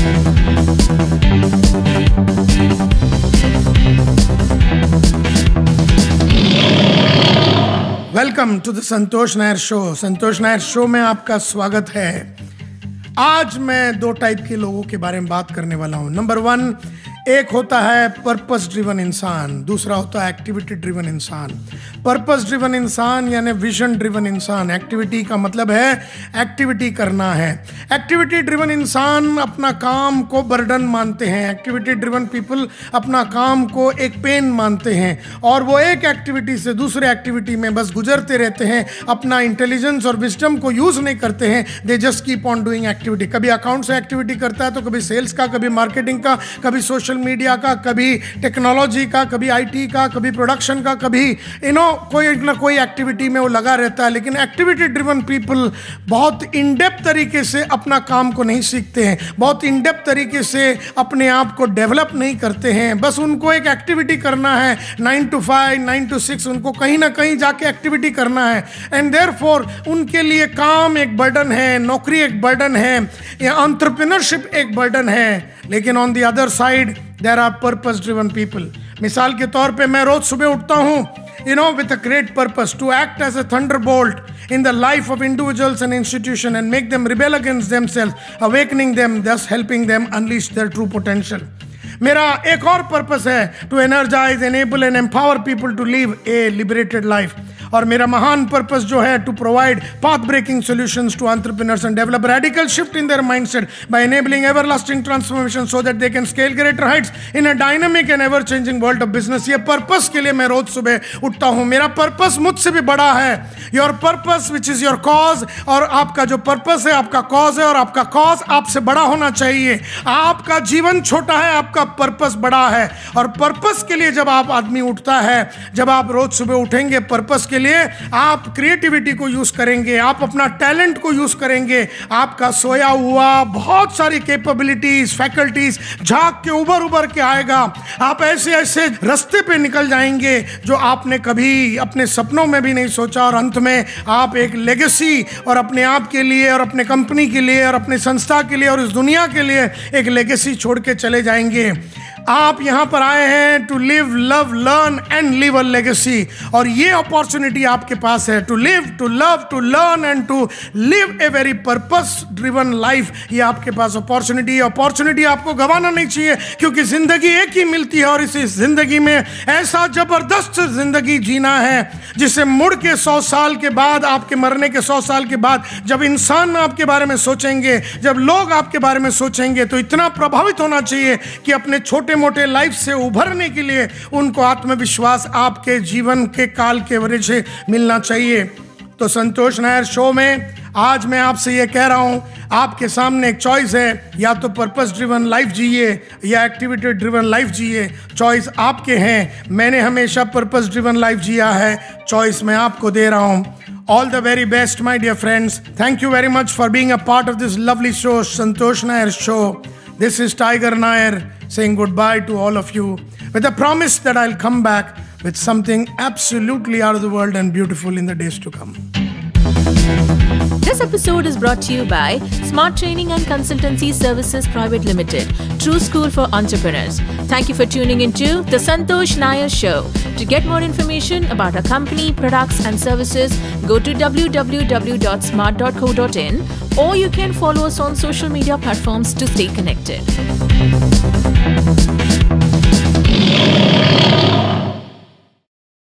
Welcome to the Santosh Nair show Santosh Nair show में आपका स्वागत है। आज मैं दो टाइप के लोगों के बारे में बात करने वाला हूँ। नंबर वन एक होता है पर्पस ड्रिवन इंसान, दूसरा होता है एक्टिविटी ड्रिवन इंसान। पर्पस ड्रिवन इंसान यानी विजन ड्रिवन इंसान। एक्टिविटी का मतलब है एक्टिविटी करना है। एक्टिविटी ड्रिवन इंसान अपना काम को बर्डन मानते हैं। एक्टिविटी ड्रिवन पीपल अपना काम को एक पेन मानते हैं। और वो एक एक्टिविटी से दूसरे एक्टिविटी में बस गुजरते रहते हैं। अपना इंटेलिजेंस और विस्टम को यूज़ नहीं करते हैं। They just keep on doing activity कभी अकाउंट से एक्टिविटी करता है तो कभी सेल्स का, कभी मार्केटिंग का, कभी सोशल मीडिया का, कभी टेक्नोलॉजी का, कभी आईटी का, कभी प्रोडक्शन का, कभी यू नो कोई ना कोई एक्टिविटी में वो लगा रहता है, लेकिन एक्टिविटी ड्रिवन पीपल बहुत इन डेप्थ तरीके से अपना काम को नहीं सीखते हैं, बहुत इन डेप्थ तरीके से अपने आप को डेवलप नहीं करते हैं, बस उनको एक एक्टिविटी करना है nine to five nine to six उनको कहीं ना कहीं जाके एक्टिविटी करना है एंड देयर उनके लिए काम एक बर्डन है, नौकरी एक बर्डन है, या ऑन्टरप्रिनरशिप एक बर्डन है, लेकिन on the other side there are purpose driven people मिसाल के तौर पे मैं रोज सुबह उठता हूँ you know with great purpose to act as a thunderbolt in the life of individuals and institution and make them rebel against them self awakening them thus helping them unleash their true potential मेरा एक और purpose है to energise enable and empower people to live a liberated life और मेरा महान purpose जो है to provide path breaking solutions to entrepreneurs and develop radical shift in their mindset by enabling everlasting transformation so that they can scale greater heights in a dynamic and ever changing world of business ये purpose के लिए मैं रोज सुबह उठता हूँ। मेरा purpose मुझसे भी बड़ा है। Your purpose which is your cause और आपका जो पर्पस है, आपका कॉज है और आपका कॉज आपसे बड़ा होना चाहिए। आपका जीवन छोटा है, आपका पर्पस बड़ा है। और पर्पस के लिए जब आप आदमी उठता है, जब आप रोज सुबह उठेंगे पर्पस के लिए आप क्रिएटिविटी को यूज़ करेंगे, आप अपना टैलेंट को यूज़ करेंगे। आपका सोया हुआ बहुत सारी कैपेबिलिटीज फैकल्टीज झाक के उबर उबर के आएगा। आप ऐसे ऐसे रास्ते पे निकल जाएँगे जो आपने कभी अपने सपनों में भी नहीं सोचा और अंत में आप एक लेगेसी और अपने आप के लिए और अपने कंपनी के लिए और अपने संस्था के लिए और इस दुनिया के लिए एक लेगेसी छोड़ के चले जाएँगे। आप यहाँ पर आए हैं to live love learn and live a legacy और ये अपॉर्चुनिटी आपके पास है to live to love to learn and to live a very purpose driven life ये आपके पास अपॉर्चुनिटी अपॉर्चुनिटी आपको गंवाना नहीं चाहिए, क्योंकि ज़िंदगी एक ही मिलती है और इसी ज़िंदगी में ऐसा ज़बरदस्त ज़िंदगी जीना है, जिसे मुड़ के सौ साल के बाद, आपके मरने के सौ साल के बाद जब इंसान आपके बारे में सोचेंगे, जब लोग आपके बारे में सोचेंगे तो इतना प्रभावित होना चाहिए कि अपने छोटे छोटे मोटे लाइफ से उभरने के लिए उनको आत्मविश्वास आपके जीवन के काल के वजह से मिलना चाहिए। तो संतोष नायर शो में आज मैं आपसे ये कह रहा हूँ, आपके सामने एक चॉइस है, या तो पर्पस ड्रिवन लाइफ जिए, या एक्टिविटी ड्रिवन लाइफ जिए चॉइस आपके हैं। मैंने हमेशा पर्पस ड्रिवन लाइफ जिया है चॉइस मैं आपको दे रहा हूँ। All the very best my dear friends thank you very much for being a part of this lovely show Santosh Nair show This is Tiger Nair. Saying goodbye to all of you with a promise that I'll come back with something absolutely out of the world and beautiful in the days to come. This episode is brought to you by Smart Training and Consultancy Services Private Limited, True School for Entrepreneurs. Thank you for tuning into The Santosh Nair Show. To get more information about our company, products, and services, go to www.smart.co.in or you can follow us on social media platforms to stay connected.